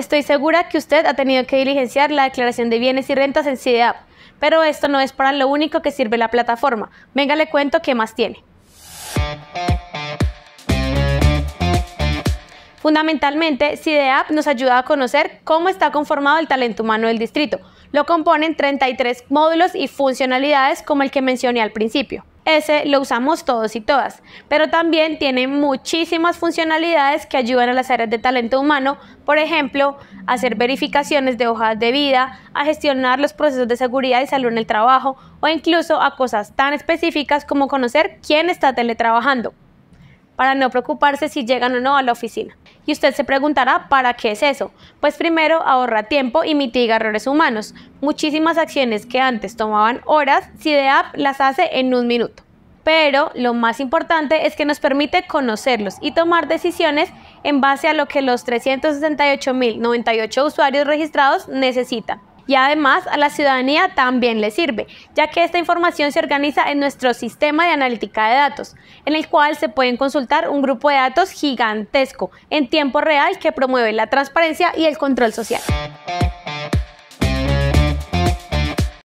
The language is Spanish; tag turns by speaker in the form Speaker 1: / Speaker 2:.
Speaker 1: Estoy segura que usted ha tenido que diligenciar la declaración de bienes y rentas en CIDEAP, pero esto no es para lo único que sirve la plataforma. Venga, le cuento qué más tiene. Fundamentalmente, CIDEAP nos ayuda a conocer cómo está conformado el talento humano del distrito. Lo componen 33 módulos y funcionalidades como el que mencioné al principio. Lo usamos todos y todas, pero también tiene muchísimas funcionalidades que ayudan a las áreas de talento humano, por ejemplo, a hacer verificaciones de hojas de vida, a gestionar los procesos de seguridad y salud en el trabajo o incluso a cosas tan específicas como conocer quién está teletrabajando para no preocuparse si llegan o no a la oficina. Y usted se preguntará, ¿para qué es eso? Pues primero ahorra tiempo y mitiga errores humanos. Muchísimas acciones que antes tomaban horas, CIDEAP las hace en un minuto. Pero lo más importante es que nos permite conocerlos y tomar decisiones en base a lo que los 368.098 usuarios registrados necesitan y además a la ciudadanía también le sirve, ya que esta información se organiza en nuestro sistema de analítica de datos, en el cual se pueden consultar un grupo de datos gigantesco en tiempo real que promueve la transparencia y el control social.